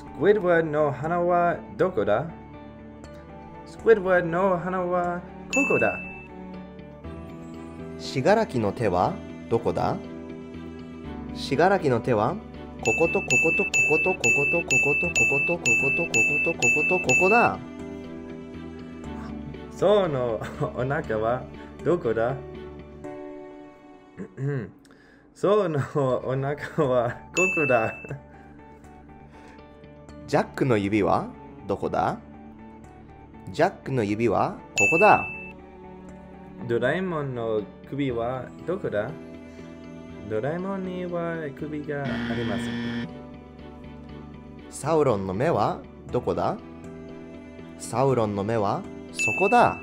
スクイッドワードの花はどこだスクイッドワードの花はここだ。しがらきの手はどこだしがらきの手はこことこことこことこことこことこことこことこことこことここだそうのお腹はどこだそうのお腹はここだ。ジャックの指はどこだ？ジャックの指はここだ。ドラえもんの首はどこだ？ドラえもんには首がありません。サウロンの目はどこだ？サウロンの目はそこだ